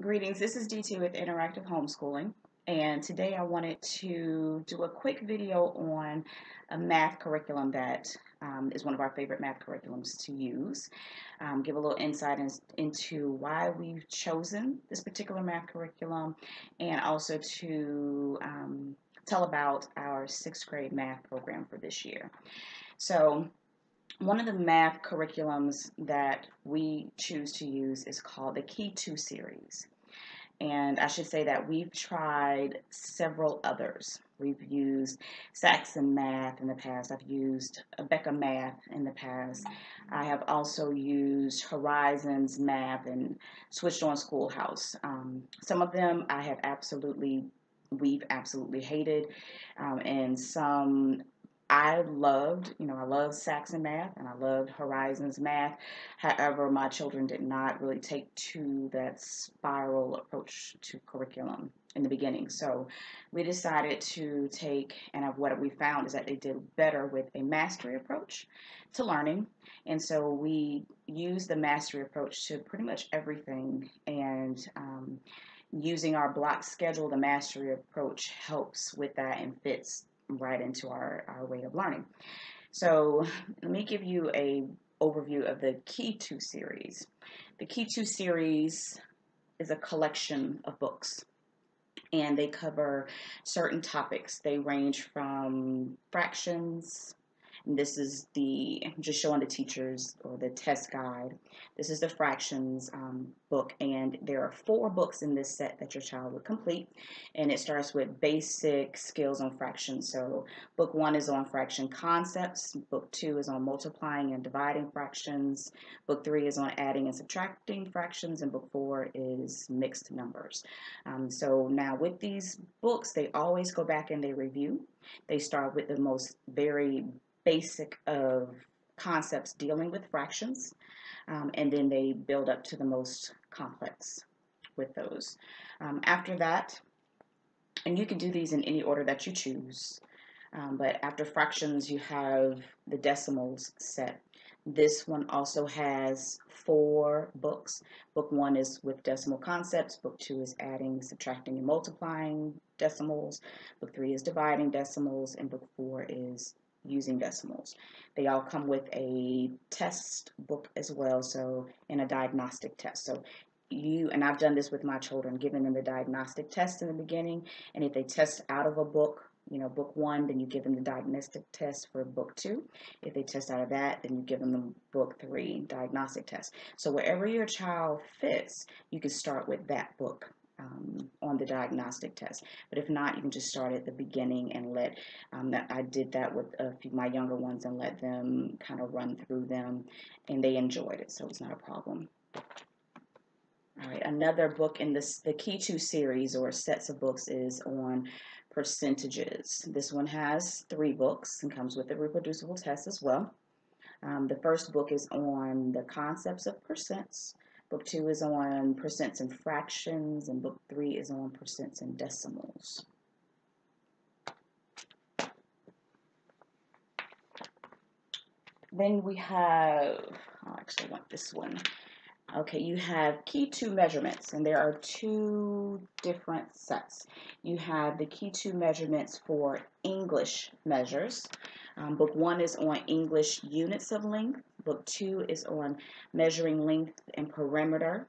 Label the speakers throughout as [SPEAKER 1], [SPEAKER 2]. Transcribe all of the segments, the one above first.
[SPEAKER 1] Greetings, this is DT with Interactive Homeschooling and today I wanted to do a quick video on a math curriculum that um, is one of our favorite math curriculums to use. Um, give a little insight in, into why we've chosen this particular math curriculum and also to um, tell about our sixth grade math program for this year. So one of the math curriculums that we choose to use is called the Key to series. And I should say that we've tried several others. We've used Saxon Math in the past. I've used Abeka Math in the past. I have also used Horizons Math and switched on Schoolhouse. Um, some of them I have absolutely, we've absolutely hated, um, and some I loved, you know, I loved Saxon math and I loved Horizons math. However, my children did not really take to that spiral approach to curriculum in the beginning. So we decided to take, and what we found is that they did better with a mastery approach to learning. And so we use the mastery approach to pretty much everything. And um, using our block schedule, the mastery approach helps with that and fits right into our, our way of learning. So let me give you a overview of the Key to series. The Key to series is a collection of books and they cover certain topics. They range from fractions, this is the, just showing the teachers or the test guide. This is the fractions um, book and there are four books in this set that your child would complete. And it starts with basic skills on fractions. So book one is on fraction concepts. Book two is on multiplying and dividing fractions. Book three is on adding and subtracting fractions. And book four is mixed numbers. Um, so now with these books, they always go back and they review. They start with the most very basic of concepts dealing with fractions, um, and then they build up to the most complex with those. Um, after that, and you can do these in any order that you choose, um, but after fractions, you have the decimals set. This one also has four books. Book one is with decimal concepts. Book two is adding, subtracting, and multiplying decimals. Book three is dividing decimals. And book four is using decimals. They all come with a test book as well, so in a diagnostic test. So you and I've done this with my children, giving them the diagnostic test in the beginning, and if they test out of a book, you know, book one, then you give them the diagnostic test for book two. If they test out of that, then you give them the book three diagnostic test. So wherever your child fits, you can start with that book um, on the diagnostic test. But if not, you can just start at the beginning and let, um, that I did that with a few my younger ones and let them kind of run through them and they enjoyed it, so it's not a problem. All right, another book in this, the Key to series or sets of books is on percentages. This one has three books and comes with a reproducible test as well. Um, the first book is on the concepts of percents. Book two is on percents and fractions, and book three is on percents and decimals. Then we have, I actually want this one. Okay, you have key to measurements, and there are two different sets. You have the key to measurements for English measures. Um, book one is on English units of length. Book two is on measuring length and perimeter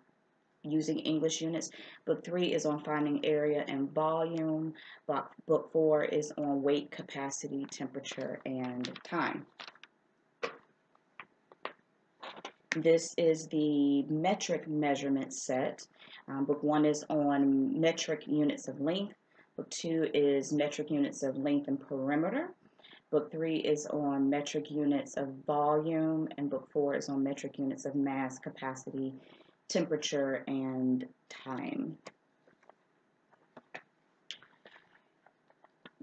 [SPEAKER 1] using English units. Book three is on finding area and volume. Book, four is on weight, capacity, temperature, and time. This is the metric measurement set. Um, book one is on metric units of length. Book two is metric units of length and perimeter. Book three is on metric units of volume, and book four is on metric units of mass, capacity, temperature, and time.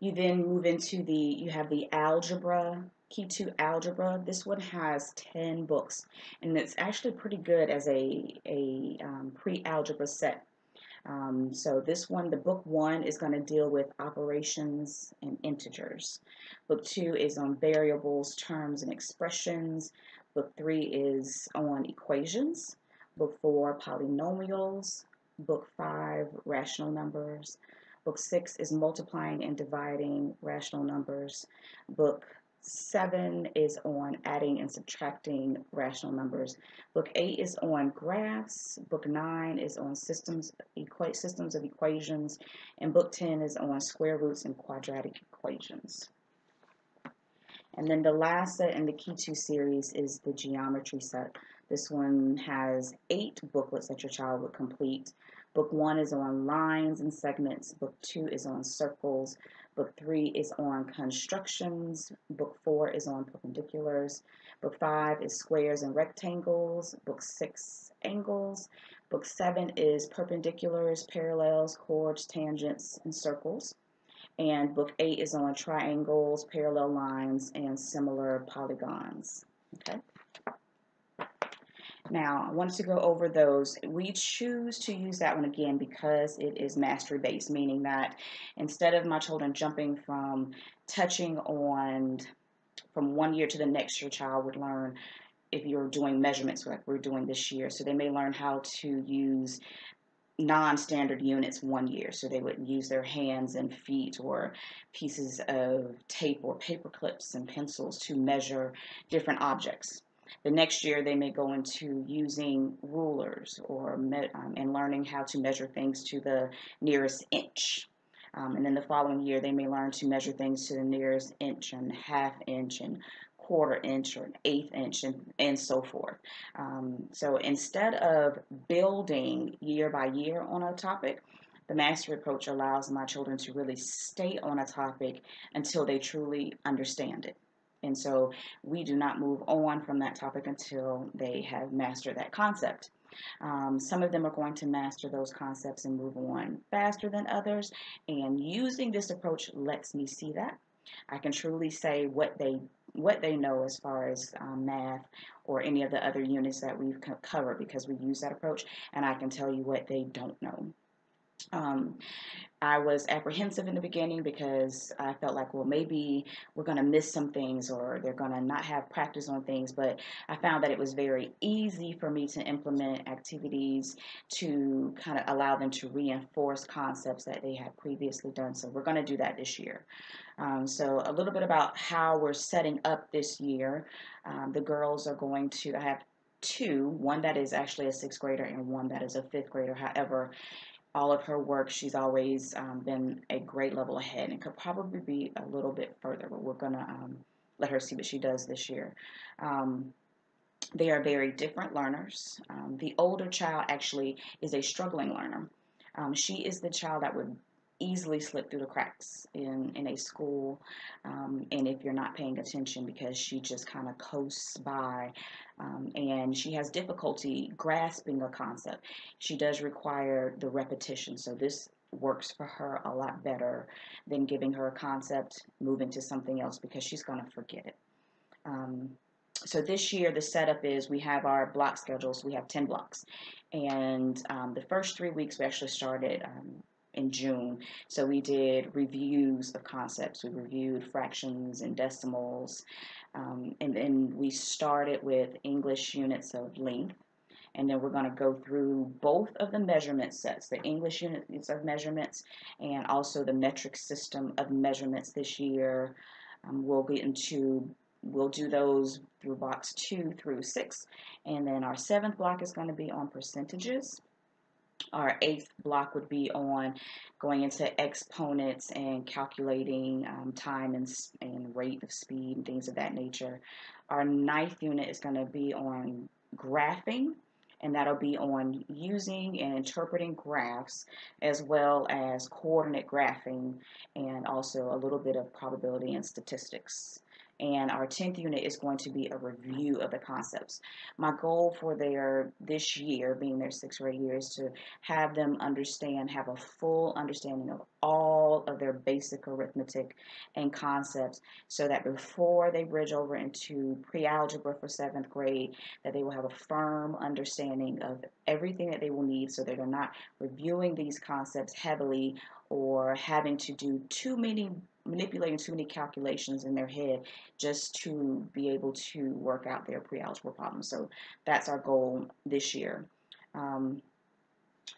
[SPEAKER 1] You then move into the, you have the algebra, Key to Algebra. This one has 10 books, and it's actually pretty good as a, a um, pre-algebra set. Um, so this one, the book one is going to deal with operations and integers. Book two is on variables, terms, and expressions. Book three is on equations. Book four, polynomials. Book 5, Rational Numbers. Book 6 is Multiplying and Dividing Rational Numbers. Book 7 is on Adding and Subtracting Rational Numbers. Book 8 is on Graphs. Book 9 is on Systems, equa systems of Equations. And Book 10 is on Square Roots and Quadratic Equations. And then the last set in the Key to series is the Geometry set. This one has eight booklets that your child would complete. Book one is on lines and segments. Book two is on circles. Book three is on constructions. Book four is on perpendiculars. Book five is squares and rectangles. Book six, angles. Book seven is perpendiculars, parallels, chords, tangents, and circles. And book eight is on triangles, parallel lines, and similar polygons. Okay. Now, I wanted to go over those. We choose to use that one again because it is mastery based, meaning that instead of my children jumping from touching on from one year to the next, your child would learn if you're doing measurements like we're doing this year. So they may learn how to use non-standard units one year. So they would use their hands and feet or pieces of tape or paper clips and pencils to measure different objects. The next year, they may go into using rulers or um, and learning how to measure things to the nearest inch. Um, and then the following year, they may learn to measure things to the nearest inch and half inch and quarter inch or an eighth inch and, and so forth. Um, so instead of building year by year on a topic, the mastery approach allows my children to really stay on a topic until they truly understand it. And so we do not move on from that topic until they have mastered that concept. Um, some of them are going to master those concepts and move on faster than others. And using this approach lets me see that. I can truly say what they what they know as far as um, math or any of the other units that we've covered because we use that approach, and I can tell you what they don't know. Um, I was apprehensive in the beginning because I felt like, well, maybe we're going to miss some things or they're going to not have practice on things. But I found that it was very easy for me to implement activities to kind of allow them to reinforce concepts that they had previously done. So we're going to do that this year. Um, so a little bit about how we're setting up this year. Um, the girls are going to, I have two, one that is actually a sixth grader and one that is a fifth grader. However, all of her work, she's always um, been a great level ahead and could probably be a little bit further, but we're going to um, let her see what she does this year. Um, they are very different learners. Um, the older child actually is a struggling learner. Um, she is the child that would easily slip through the cracks in, in a school um, and if you're not paying attention because she just kind of coasts by um, and she has difficulty grasping a concept. She does require the repetition so this works for her a lot better than giving her a concept, moving to something else because she's going to forget it. Um, so this year the setup is we have our block schedules. We have 10 blocks. And um, the first three weeks we actually started um, in June. So we did reviews of concepts. We reviewed fractions and decimals. Um, and then we started with English units of length. And then we're going to go through both of the measurement sets, the English units of measurements and also the metric system of measurements this year. Um, we'll get into, we'll do those through box two through six. And then our seventh block is going to be on percentages. Our eighth block would be on going into exponents and calculating um, time and, and rate of speed and things of that nature. Our ninth unit is going to be on graphing and that'll be on using and interpreting graphs as well as coordinate graphing and also a little bit of probability and statistics and our 10th unit is going to be a review of the concepts. My goal for their this year, being their sixth grade year, is to have them understand, have a full understanding of all of their basic arithmetic and concepts so that before they bridge over into pre-algebra for seventh grade, that they will have a firm understanding of everything that they will need so that they're not reviewing these concepts heavily or having to do too many manipulating too many calculations in their head just to be able to work out their pre-algebra problems. So that's our goal this year. Um,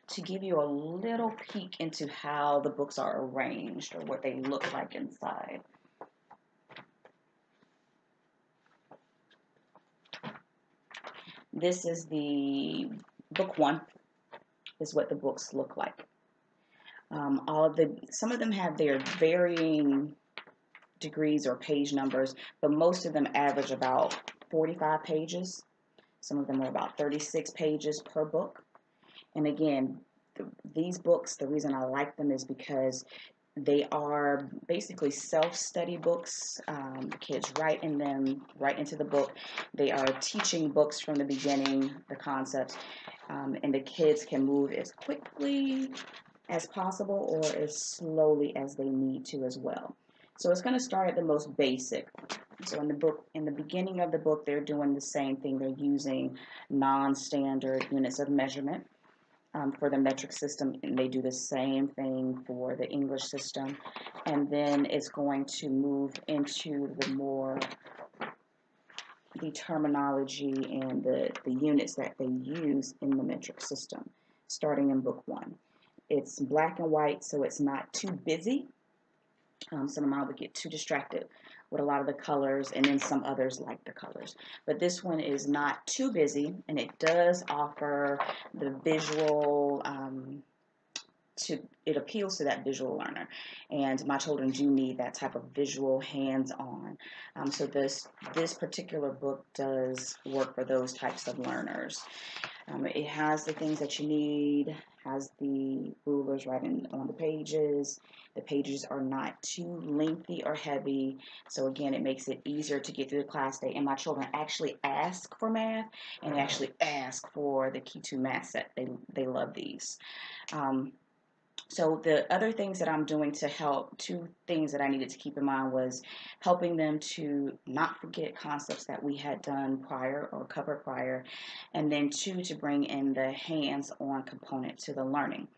[SPEAKER 1] to give you a little peek into how the books are arranged or what they look like inside. This is the book one, is what the books look like. Um, all of the, some of them have their varying degrees or page numbers, but most of them average about 45 pages. Some of them are about 36 pages per book. And again, the, these books, the reason I like them is because they are basically self-study books. Um, kids write in them, right into the book. They are teaching books from the beginning, the concepts, um, and the kids can move as quickly as possible or as slowly as they need to as well. So it's going to start at the most basic. So in the book, in the beginning of the book, they're doing the same thing. They're using non-standard units of measurement um, for the metric system, and they do the same thing for the English system. And then it's going to move into the more the terminology and the, the units that they use in the metric system, starting in book one. It's black and white, so it's not too busy. Um, some mom would get too distracted with a lot of the colors, and then some others like the colors. But this one is not too busy, and it does offer the visual. Um, to it appeals to that visual learner and my children do need that type of visual hands-on um, so this this particular book does work for those types of learners um, it has the things that you need has the rulers right in, on the pages. The pages are not too lengthy or heavy. So again, it makes it easier to get through the class day. And my children actually ask for math and they actually ask for the Key to math set. They, they love these. Um, so the other things that I'm doing to help, two things that I needed to keep in mind was helping them to not forget concepts that we had done prior or covered prior, and then two, to bring in the hands-on component to the learning.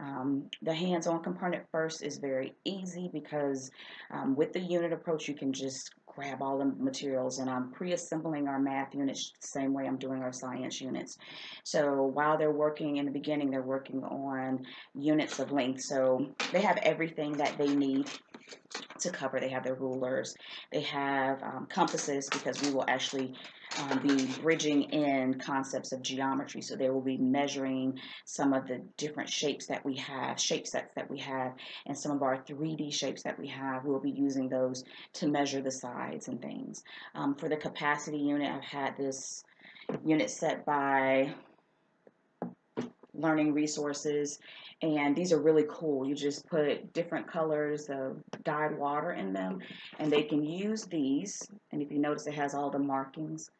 [SPEAKER 1] Um, the hands-on component first is very easy because um, with the unit approach, you can just grab all the materials and I'm pre-assembling our math units the same way I'm doing our science units. So while they're working in the beginning, they're working on units of length. So they have everything that they need to cover. They have their rulers, they have um, compasses because we will actually um, be bridging in concepts of geometry. So they will be measuring some of the different shapes that we have, shape sets that we have, and some of our 3D shapes that we have. We'll be using those to measure the sides and things. Um, for the capacity unit, I've had this unit set by learning resources and these are really cool you just put different colors of dyed water in them and they can use these and if you notice it has all the markings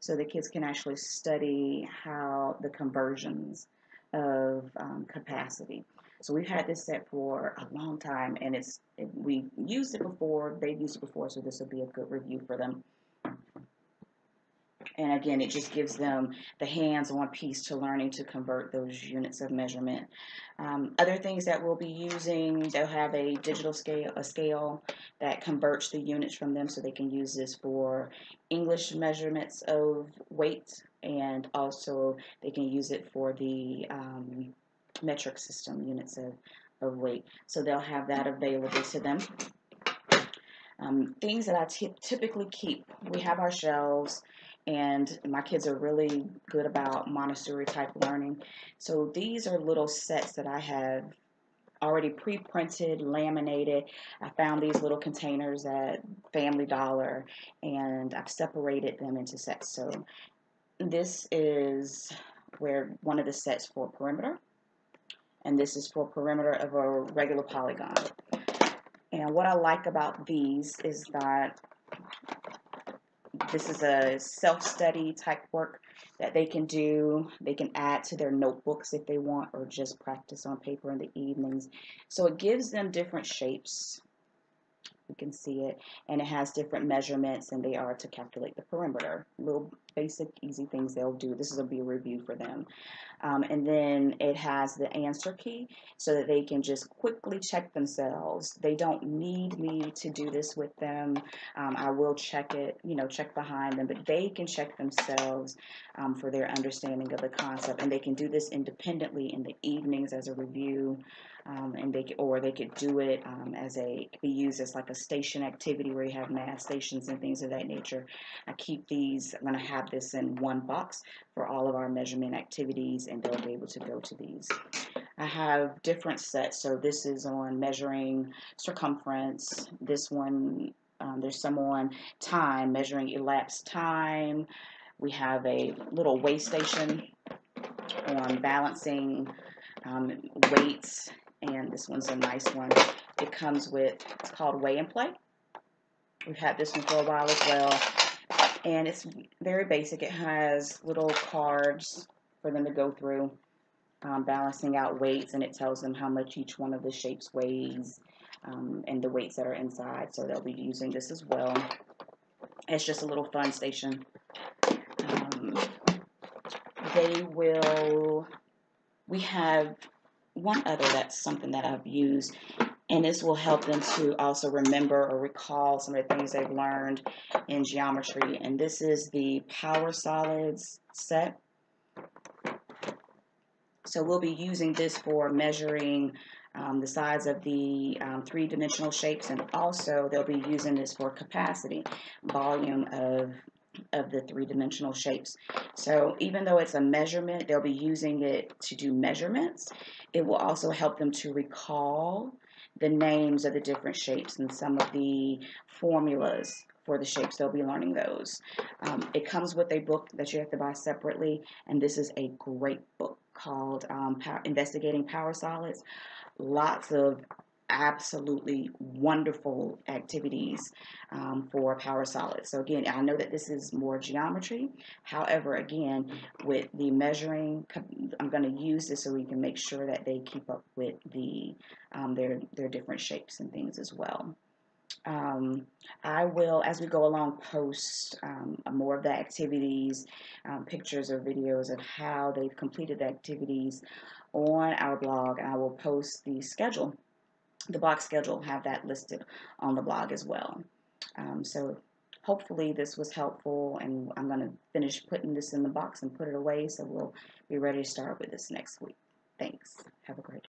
[SPEAKER 1] so the kids can actually study how the conversions of um, capacity. So we've had this set for a long time, and it's it, we used it before. They've used it before, so this will be a good review for them. And again, it just gives them the hands-on piece to learning to convert those units of measurement. Um, other things that we'll be using, they'll have a digital scale, a scale that converts the units from them so they can use this for English measurements of weight and also they can use it for the um, metric system units of, of weight. So they'll have that available to them. Um, things that I typically keep, we have our shelves and my kids are really good about Montessori type learning. So these are little sets that I have already pre-printed, laminated. I found these little containers at Family Dollar and I've separated them into sets. So this is where one of the sets for perimeter and this is for perimeter of a regular polygon. And what I like about these is that this is a self-study type work that they can do. They can add to their notebooks if they want or just practice on paper in the evenings. So it gives them different shapes. You can see it. And it has different measurements and they are to calculate the perimeter. Little basic, easy things they'll do. This be a review for them. Um, and then it has the answer key so that they can just quickly check themselves. They don't need me to do this with them. Um, I will check it, you know, check behind them, but they can check themselves um, for their understanding of the concept. And they can do this independently in the evenings as a review. Um, and they or they could do it um, as a be used as like a station activity where you have math stations and things of that nature. I keep these. I'm going to have this in one box for all of our measurement activities, and they'll be able to go to these. I have different sets. So this is on measuring circumference. This one, um, there's some on time, measuring elapsed time. We have a little weigh station on balancing um, weights and this one's a nice one. It comes with, it's called Weigh and Play. We've had this one for a while as well. And it's very basic. It has little cards for them to go through, um, balancing out weights, and it tells them how much each one of the shapes weighs um, and the weights that are inside. So they'll be using this as well. It's just a little fun station. Um, they will, we have one other that's something that I've used, and this will help them to also remember or recall some of the things they've learned in geometry. And this is the Power Solids set. So we'll be using this for measuring um, the size of the um, three-dimensional shapes, and also they'll be using this for capacity, volume of of the three-dimensional shapes. So even though it's a measurement, they'll be using it to do measurements. It will also help them to recall the names of the different shapes and some of the formulas for the shapes. They'll be learning those. Um, it comes with a book that you have to buy separately, and this is a great book called um, Power, Investigating Power Solids. Lots of absolutely wonderful activities um, for power solids. So again, I know that this is more geometry. However, again, with the measuring, I'm going to use this so we can make sure that they keep up with the um, their their different shapes and things as well. Um, I will, as we go along, post um, more of the activities, um, pictures or videos of how they've completed the activities on our blog. I will post the schedule the block schedule, have that listed on the blog as well. Um, so hopefully this was helpful and I'm going to finish putting this in the box and put it away so we'll be ready to start with this next week. Thanks. Have a great day.